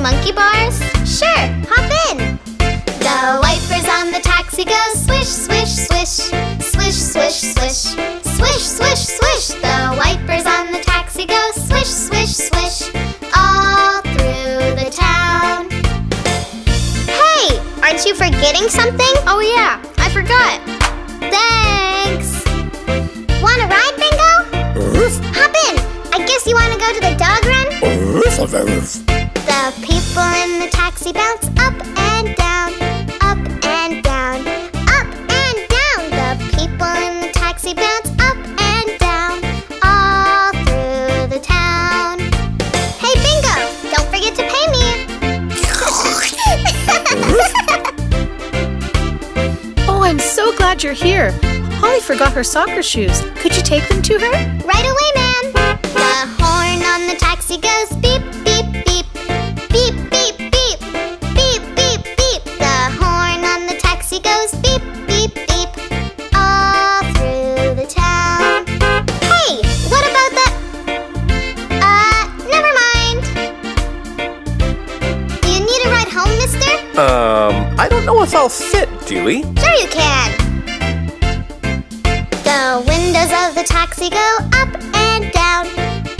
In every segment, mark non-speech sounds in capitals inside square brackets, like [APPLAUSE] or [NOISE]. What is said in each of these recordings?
monkey bar? Soccer shoes. Could you take them to her? Right away, ma'am. The horn on the taxi goes beep, beep, beep. Beep, beep, beep. Beep, beep, beep. The horn on the taxi goes beep, beep, beep. All through the town. Hey, what about the. Uh, never mind. Do you need a ride home, mister? Um, I don't know if I'll fit, Dewey. Sure you can. Taxi go up and down,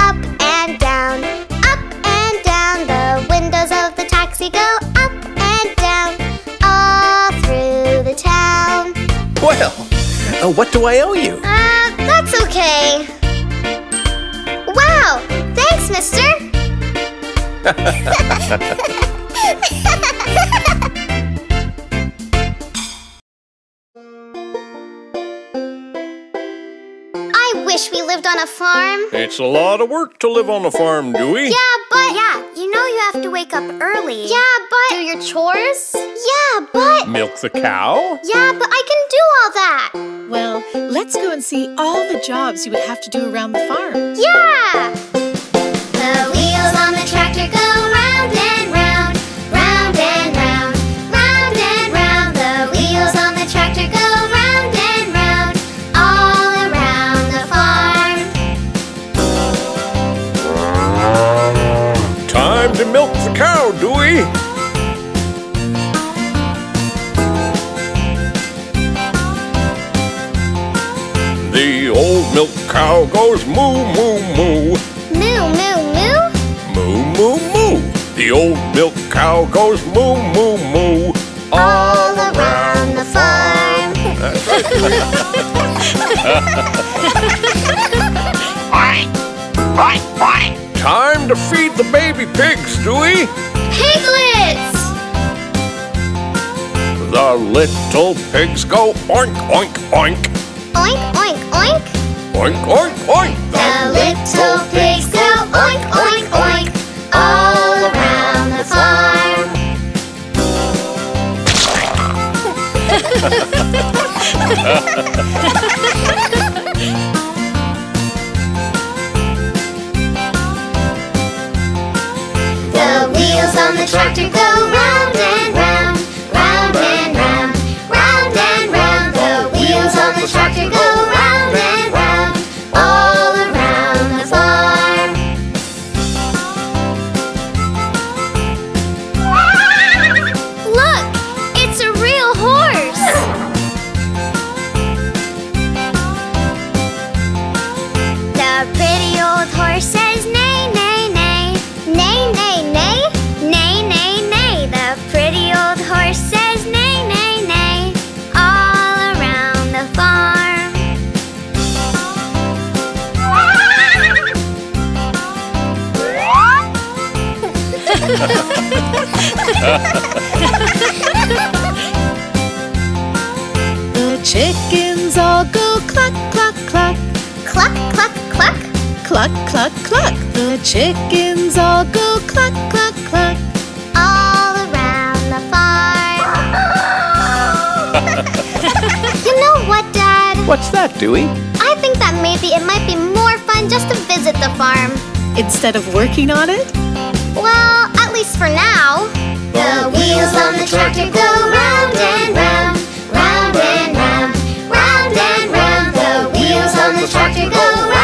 up and down, up and down. The windows of the taxi go up and down, all through the town. Well, uh, what do I owe you? Uh, that's okay. Wow, thanks, mister. [LAUGHS] [LAUGHS] on a farm. It's a lot of work to live on a farm, Dewey. Yeah, but yeah, you know you have to wake up early. Yeah, but do your chores. Yeah, but Milk the cow? yeah, but I can do all that. Well, let's go and see all the jobs you would have to do around the farm. Yeah. The wheels on the tractor go cow goes moo, moo, moo. Moo, moo, moo. Moo, moo, moo. The old milk cow goes moo, moo, moo. All around the farm. Time to feed the baby pigs, Dewey. Piglets! The little pigs go oink, oink, oink. Oink, oink, oink. Oink, oink, oink. The little pigs go oink, oink, oink. All around the farm. [LAUGHS] The wheels on the tractor go round cluck, cluck, cluck. Cluck, cluck, cluck. Cluck, cluck, cluck. The chickens all go cluck, cluck, cluck. All around the farm. [LAUGHS] you know what, Dad? What's that, Dewey? I think that maybe it might be more fun just to visit the farm. Instead of working on it? Well, at least for now. The wheels on the tractor go round and round. the track to go round.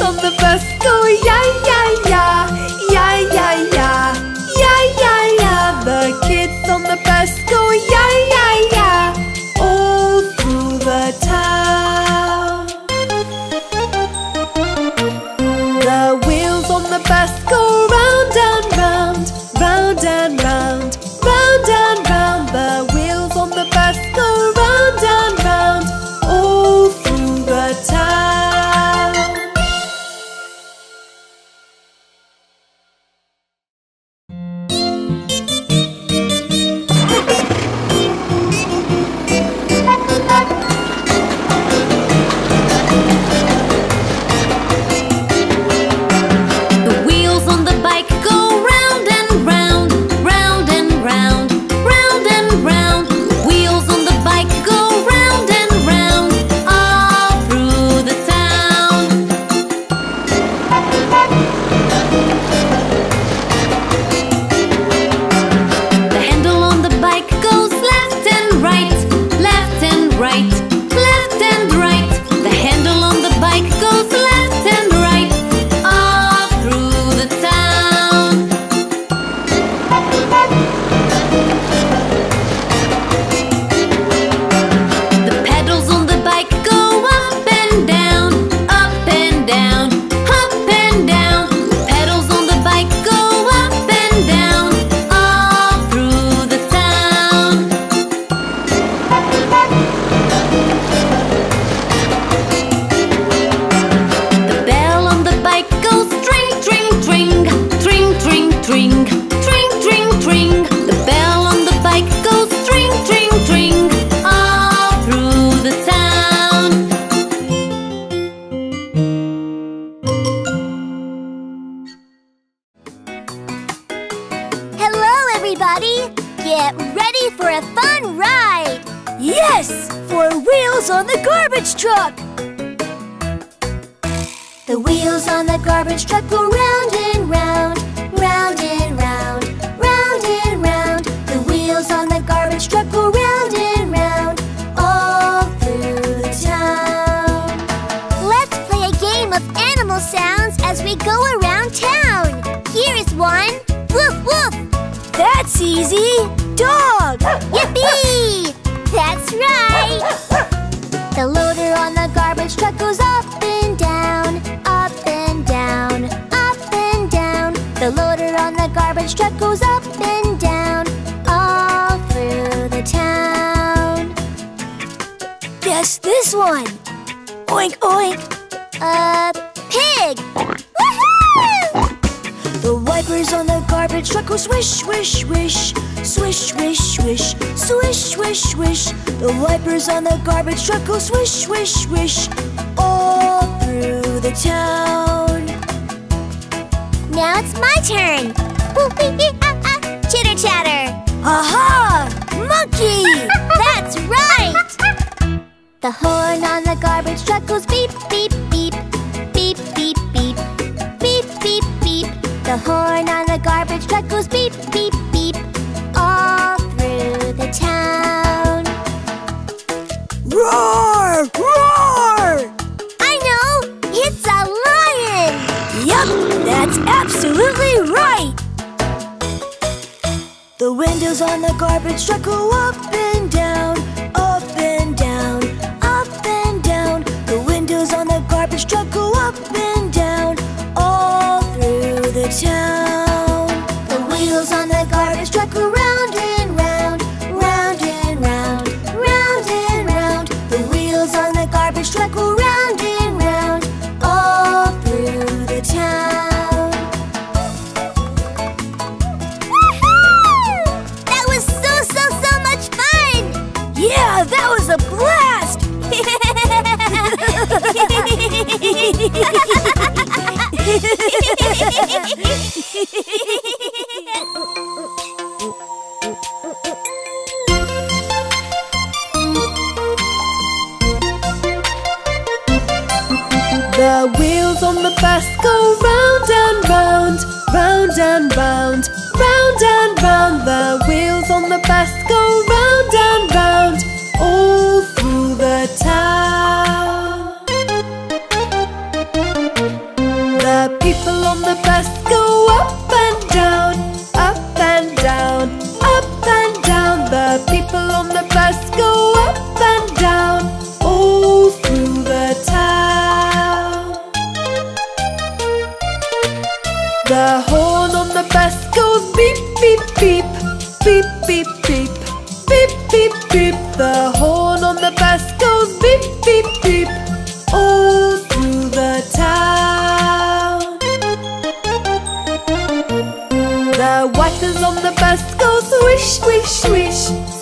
On the bus go yeah yeah yeah, yeah yeah yeah. absolutely right! The windows on the garbage truck go up and down the wheels on the bus go round. Podcast.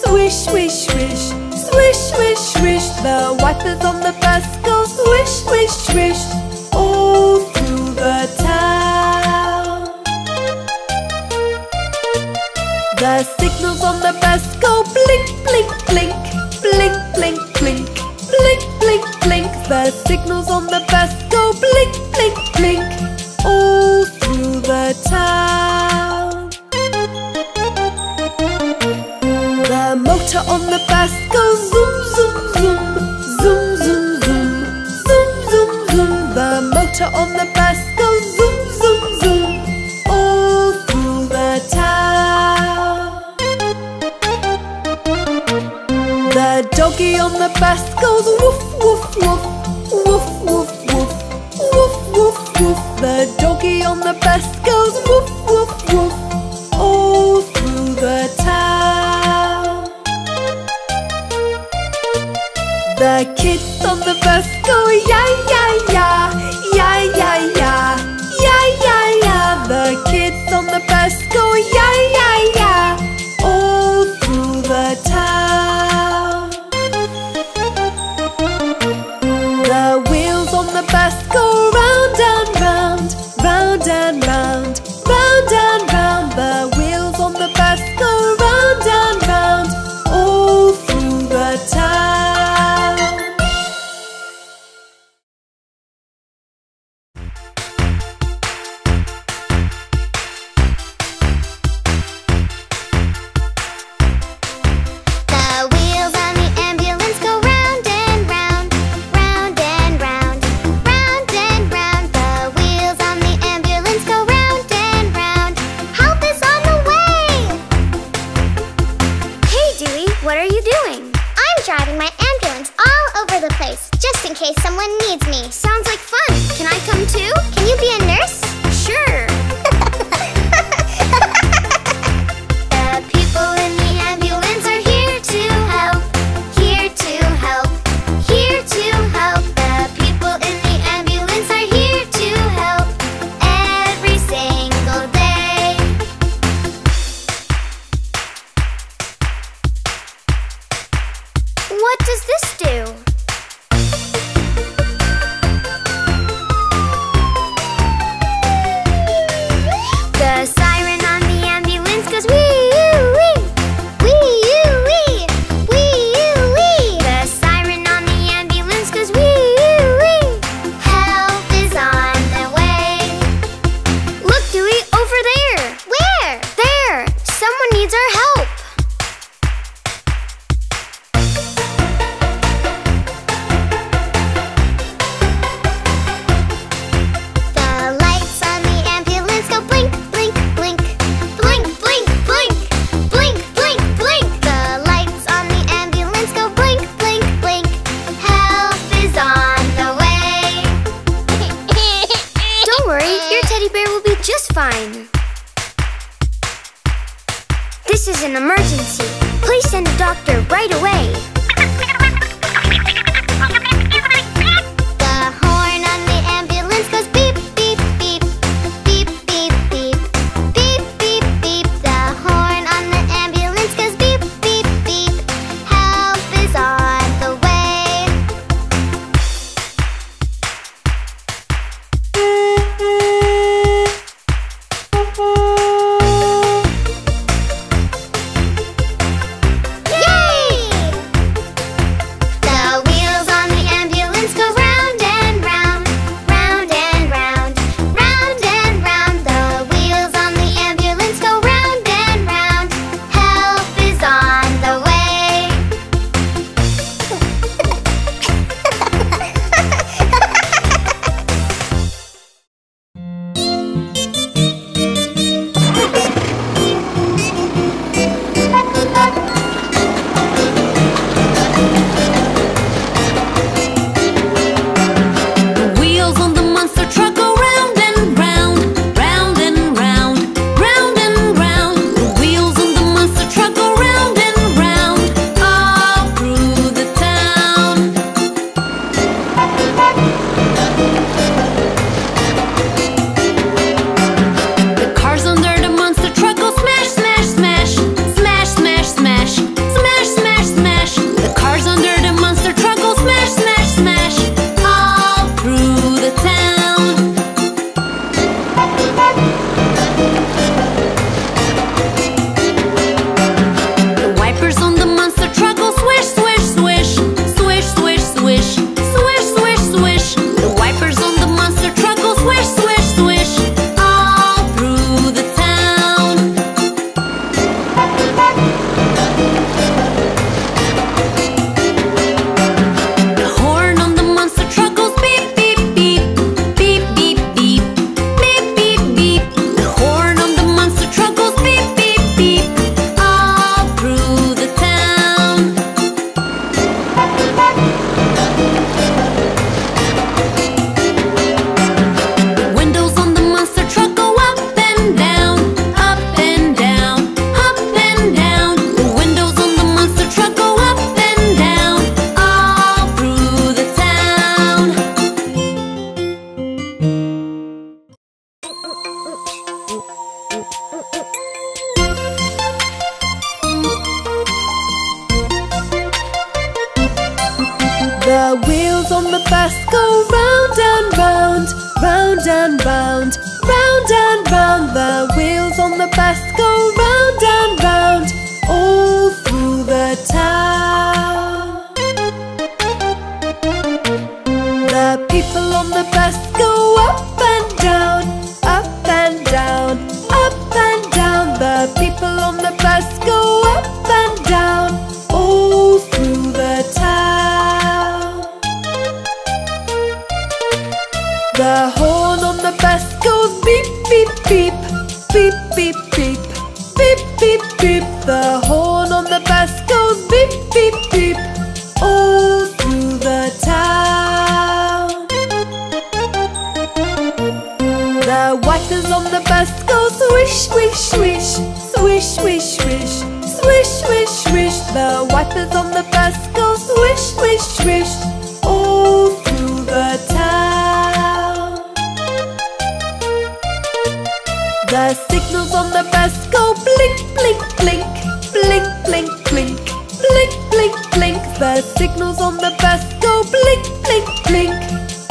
The signals on the bus go blink, blink, blink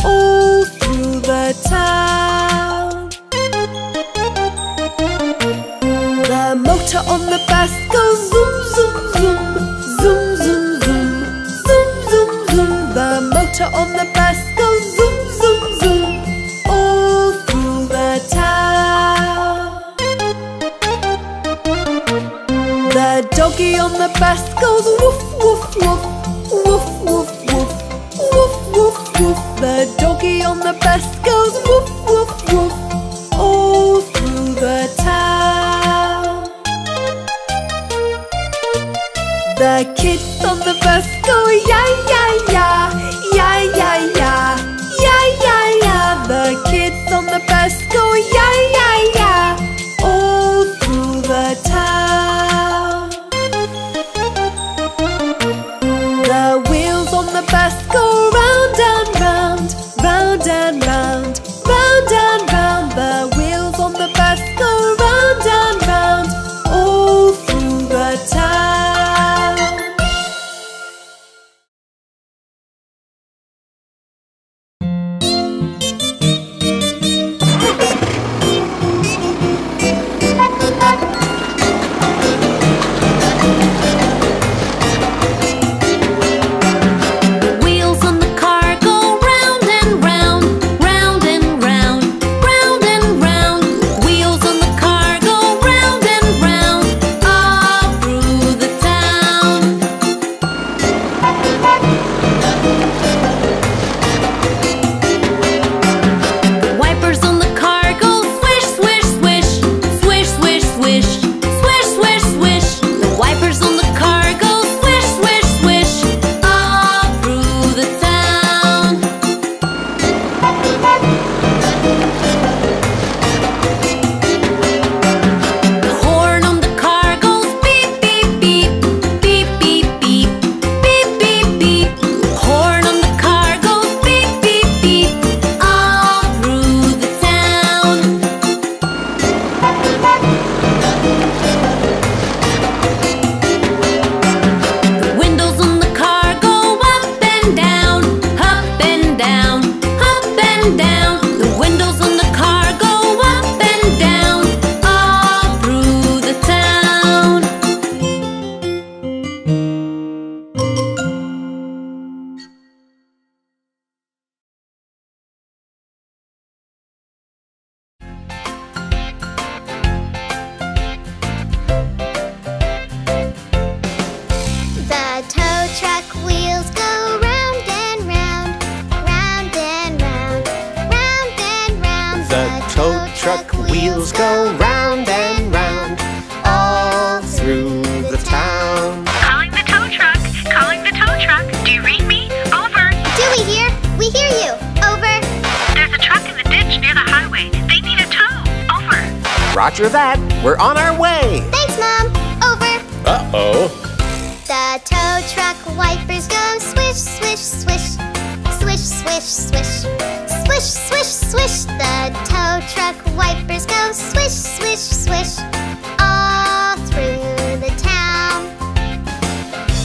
All through the town. The motor on the bus goes zoom, zoom, zoom Zoom, zoom, zoom Zoom, zoom, zoom. The motor on the bus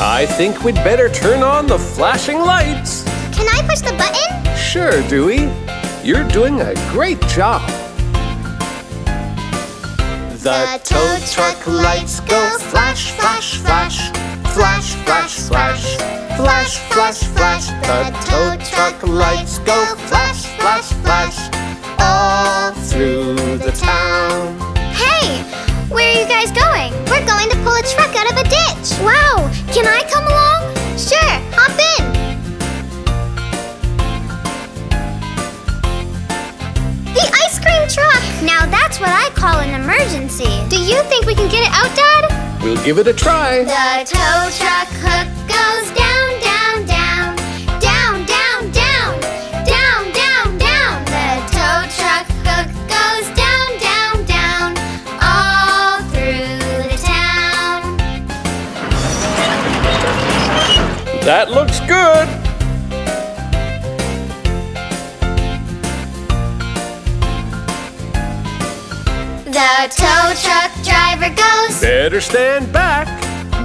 I think we'd better turn on the flashing lights. Can I push the button? Sure, Dewey. You're doing a great job. The tow truck lights go flash, flash, flash, flash, flash, flash, flash, flash, flash. The tow truck lights go flash, flash, flash, all through the town. Where are you guys going? We're going to pull a truck out of a ditch. Wow, can I come along? Sure, hop in. The ice cream truck. Now that's what I call an emergency. Do you think we can get it out, Dad? We'll give it a try. The tow truck hooked That looks good. The tow truck driver goes. Better stand back.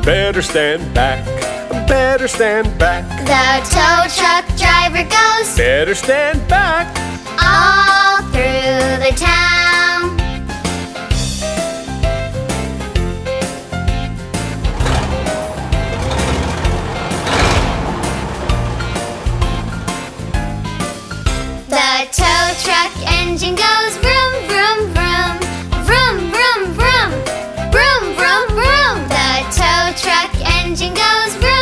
Better stand back. Better stand back. The tow truck driver goes. Better stand back. All through the town. The tow truck engine goes vroom, vroom, vroom. Vroom, vroom, vroom. Vroom, vroom, vroom. The tow truck engine goes vroom,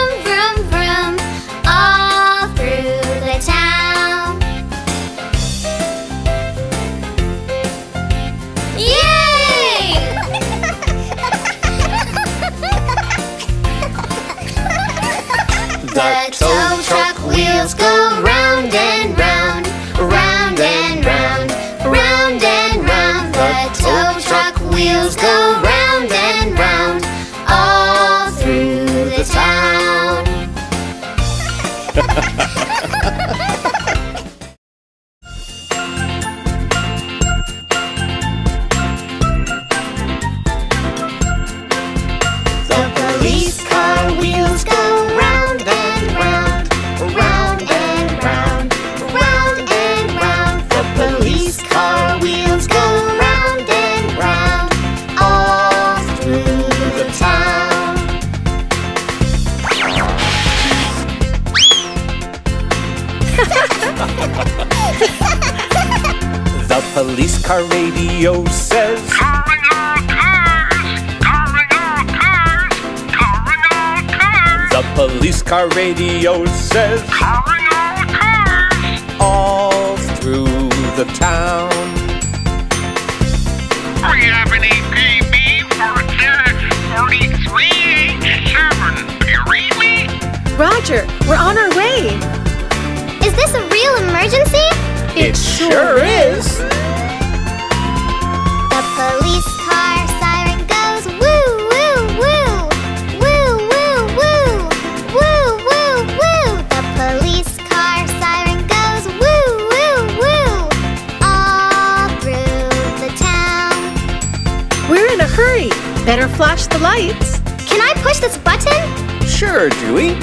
Can I push this button? Sure, Dewey.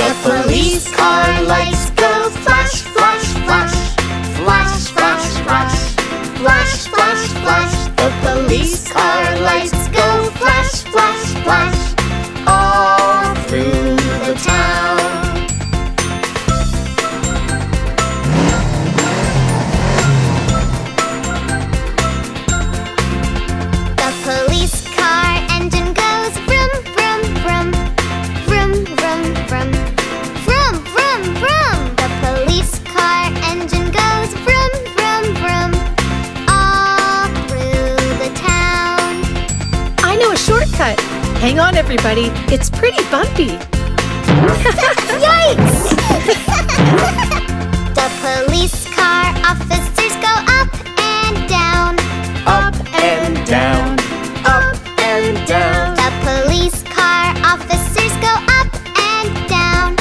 The police car lights go flash, flash, flash. Flash, flash, flash. Flash, flash, flash. The police car lights go flash, flash, flash. Hang on, everybody. It's pretty bumpy. Yikes! [LAUGHS] the police car officers go up and down, Up and down. Up and down. The police car officers go up and down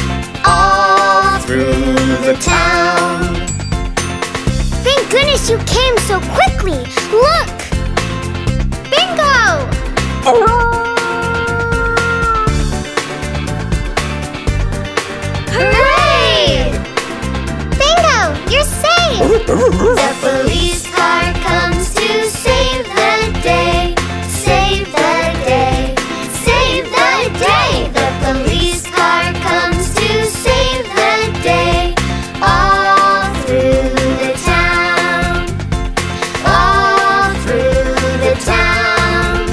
all through the town. Thank goodness you came so quickly. Look! Bingo! The police car comes to save the day. Save the day. Save the day. The police car comes to save the day. All through the town. All through the town.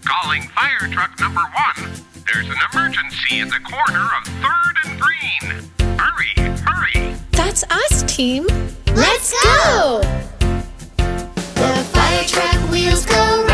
[LAUGHS] Calling fire truck number one. There's an emergency at the corner of 3rd and Green. Hurry, hurry. That's us, team. Let's go! The fire truck wheels go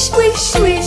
swish, swish,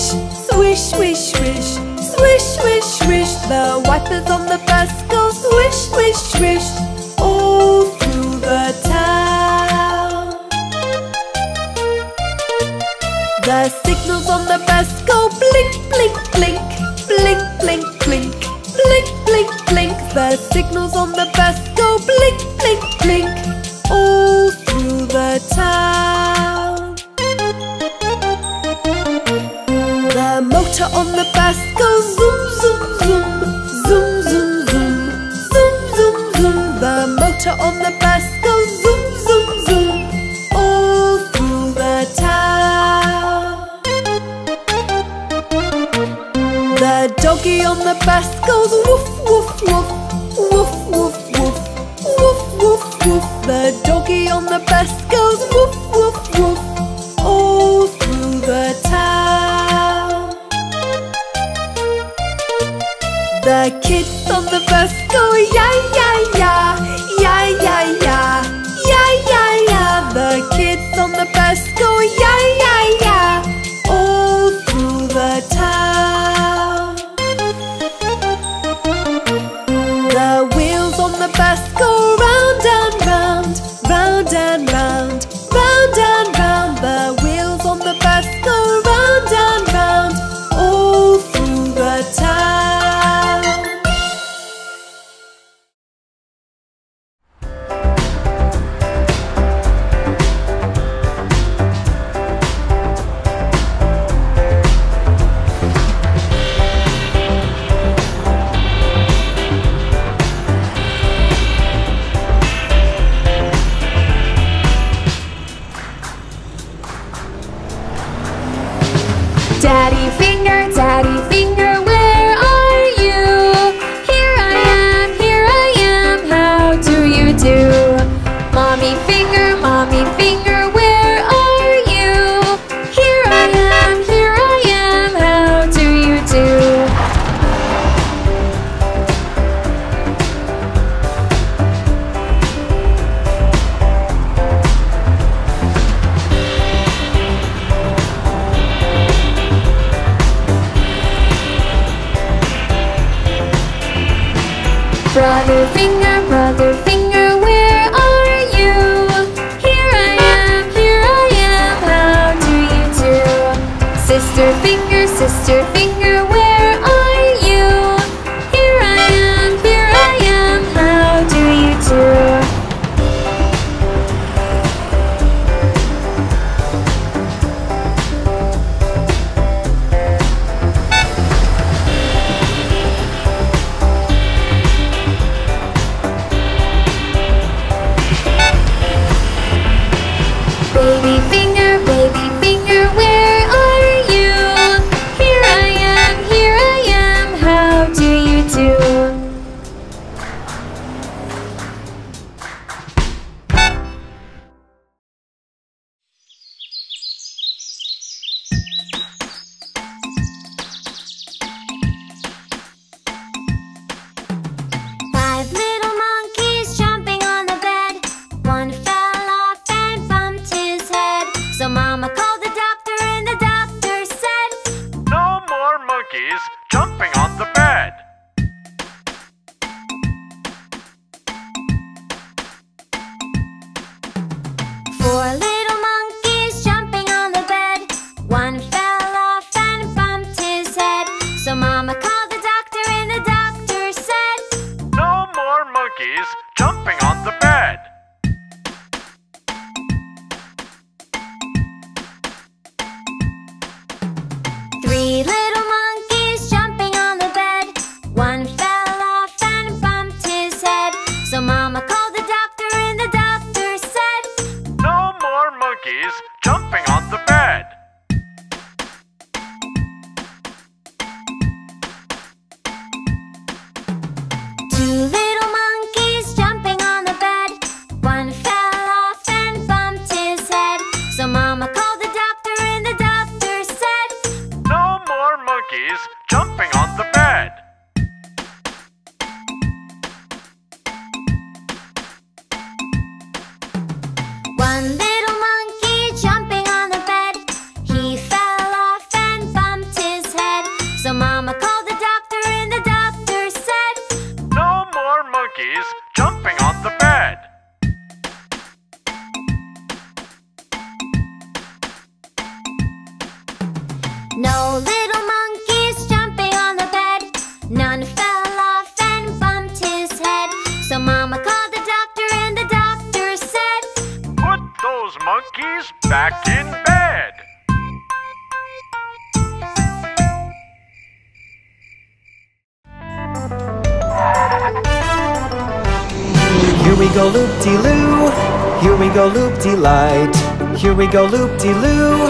we go loop-de-loo, here we go loop-de-light, here we go loop-de-loo,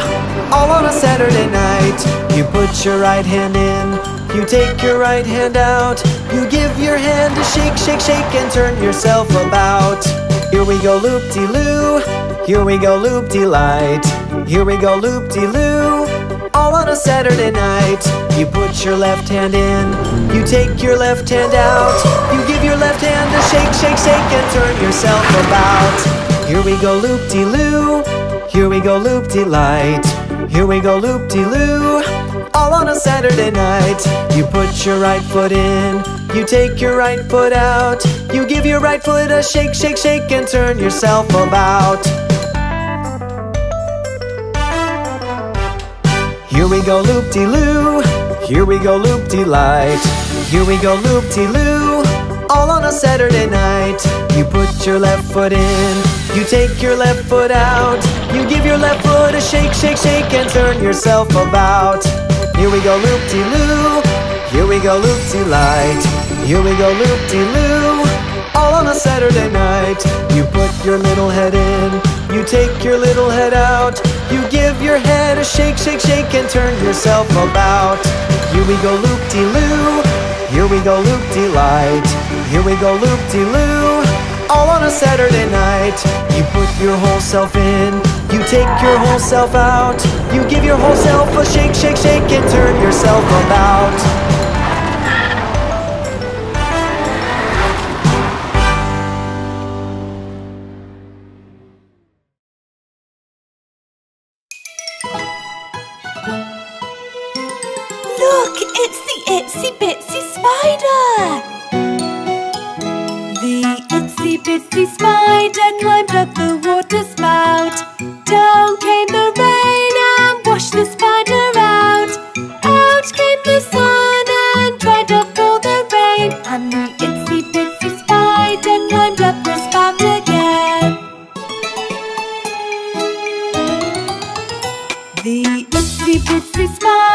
all on a Saturday night. You put your right hand in, you take your right hand out, you give your hand a shake, shake, shake, and turn yourself about. Here we go loop-de-loo, here we go loop-de-light, here we go loop-de-loo, a Saturday night. You put your left hand in, you take your left hand out, you give your left hand a shake, shake, shake, and turn yourself about. Here we go loop de loo, here we go loop de light, here we go loop de loo, all on a Saturday night. You put your right foot in, you take your right foot out, you give your right foot a shake, shake, shake, and turn yourself about. Here we go loop-de-loo, here we go loop-de-light, here we go loop-de-loo, all on a Saturday night. You put your left foot in, you take your left foot out, you give your left foot a shake, shake, shake, and turn yourself about. Here we go loop-de-loo, here we go loop-de-light, here we go loop-de-loo, all on a Saturday night. You put your little head in, you take your little head out, you give your head a shake, shake, shake, and turn yourself about. Here we go loop-de-loo, here we go loop-de-light, here we go loop-de-loo, all on a Saturday night. You put your whole self in, you take your whole self out, you give your whole self a shake, shake, shake, and turn yourself about. Look, it's the itsy bitsy spider! The itsy bitsy spider climbed up the water spout. Down came the rain and washed the spider out. Out came the sun and dried up all the rain. And the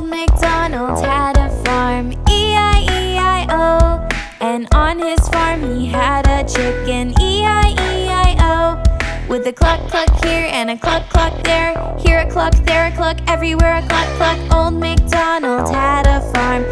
Old MacDonald had a farm, E-I-E-I-O. And on his farm he had a chicken, E-I-E-I-O. With a cluck cluck here and a cluck cluck there, here a cluck, there a cluck, everywhere a cluck cluck. Old MacDonald had a farm,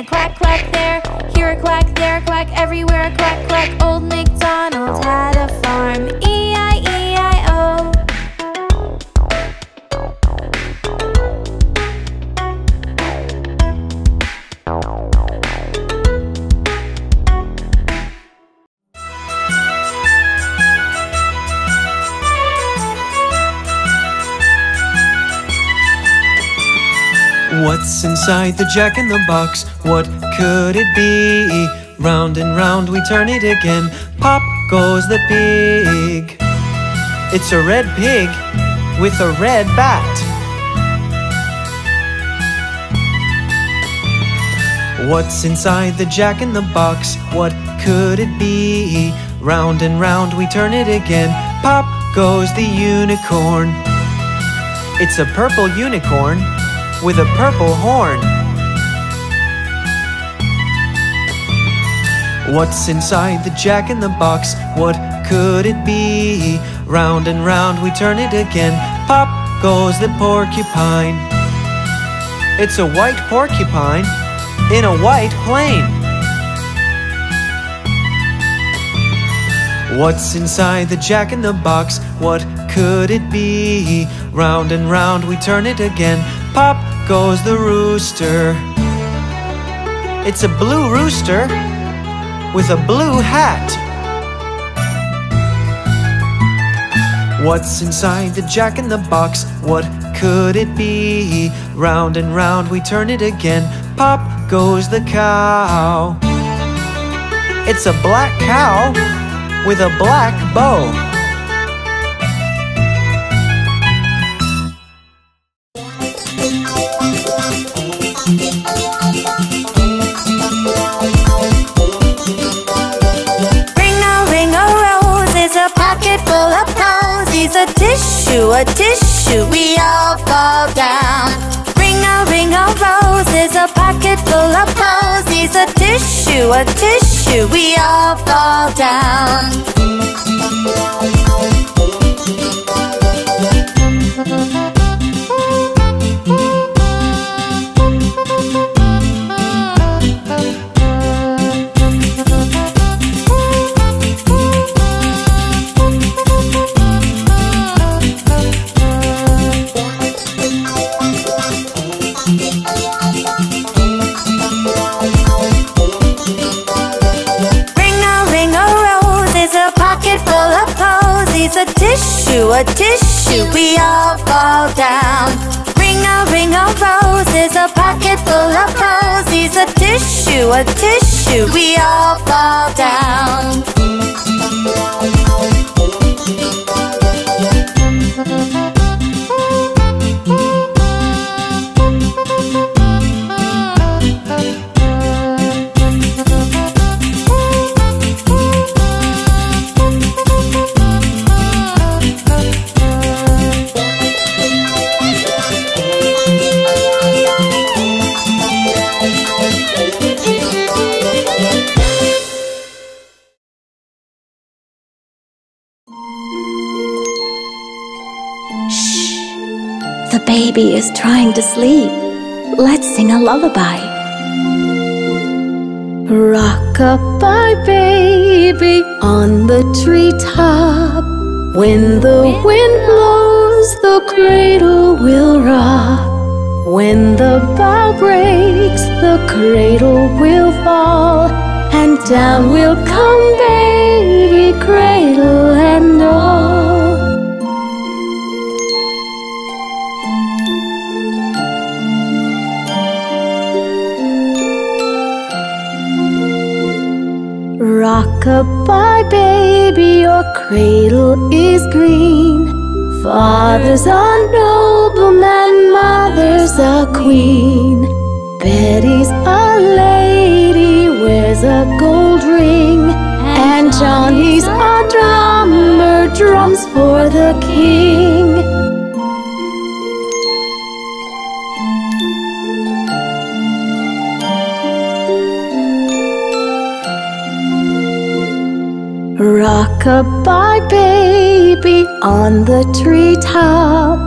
a quack quack there, here a quack, there a quack, everywhere a quack quack. Old MacDonald What's inside the jack in the box? What could it be? Round and round we turn it again. Pop goes the pig. It's a red pig with a red bat. What's inside the jack in the box? What could it be? Round and round we turn it again. Pop goes the unicorn. It's a purple unicorn with a purple horn. What's inside the jack in the box? What could it be? Round and round we turn it again. Pop goes the porcupine. It's a white porcupine in a white plane. What's inside the jack in the box? What could it be? Round and round we turn it again. Pop goes the rooster. It's a blue rooster with a blue hat. What's inside the jack in the box? What could it be? Round and round we turn it again. Pop goes the cow. It's a black cow with a black bow. A tissue, we all fall down. Ring a ring a roses, a pocket full of posies, a tissue, a tissue, we all fall down. Tissue, a tissue, we all fall down. Ring a ring a roses, a pocket full of posies, a tissue, a tissue, we all fall down. Baby is trying to sleep. Let's sing a lullaby. Rock-a-bye baby on the treetop. When the wind blows, the cradle will rock. When the bough breaks, the cradle will fall. And down will come baby, cradle and all. Rock-a-bye baby, your cradle is green. Father's a nobleman, mother's a queen. Betty's a lady, wears a gold ring. And Johnny's a drummer, drums for the king. Rock-a-bye baby on the treetop.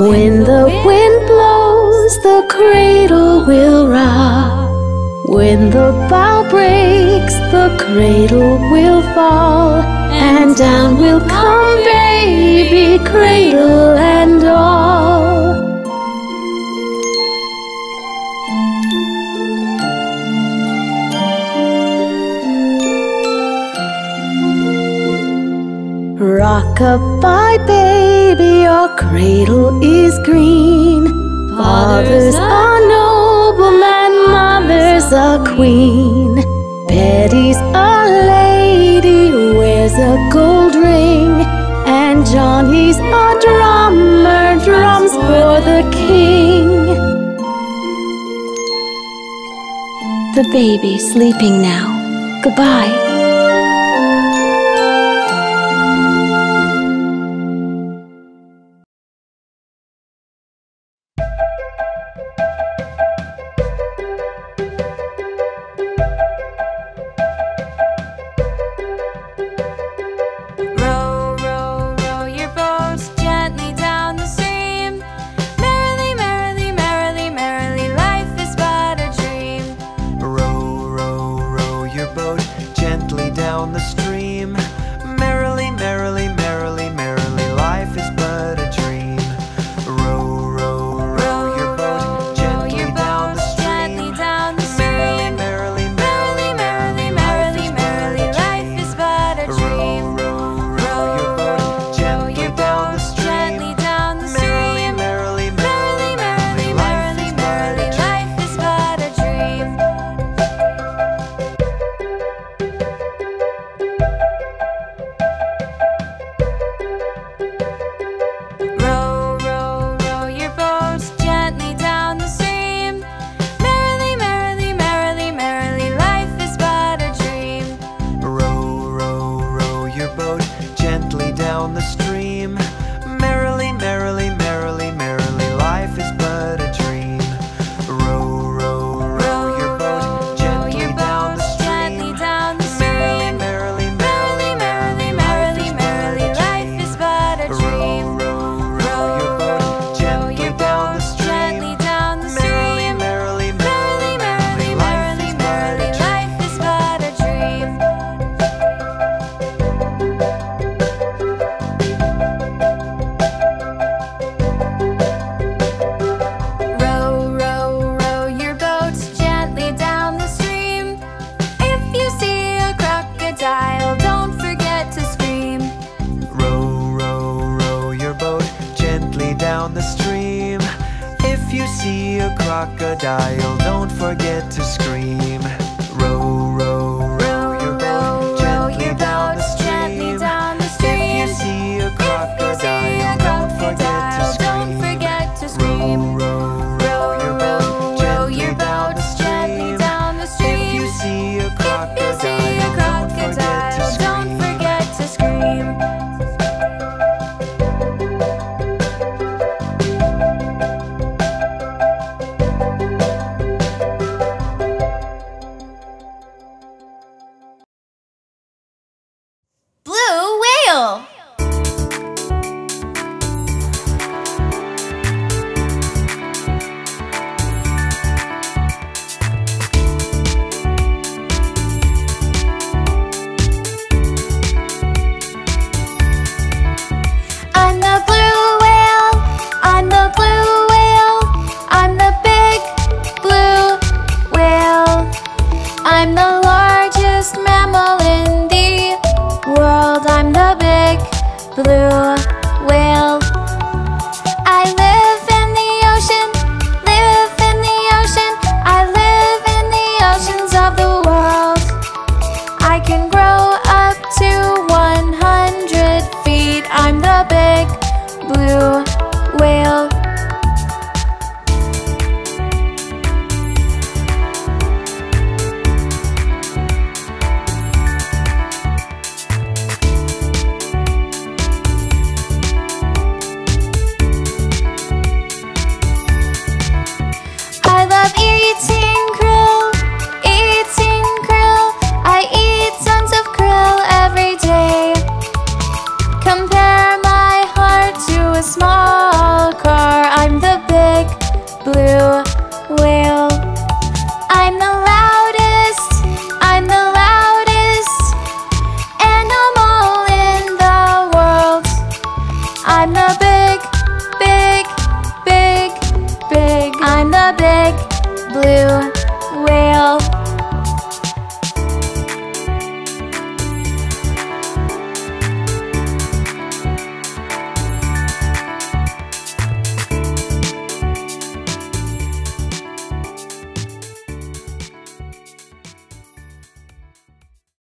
When the wind blows, the cradle will rock. When the bough breaks, the cradle will fall. And down will come baby, cradle and all. Rock-a-bye baby, your cradle is green. Father's a nobleman, mother's a queen. Betty's a lady, wears a gold ring. And Johnny's a drummer, drums for the king. The baby's sleeping now. Goodbye.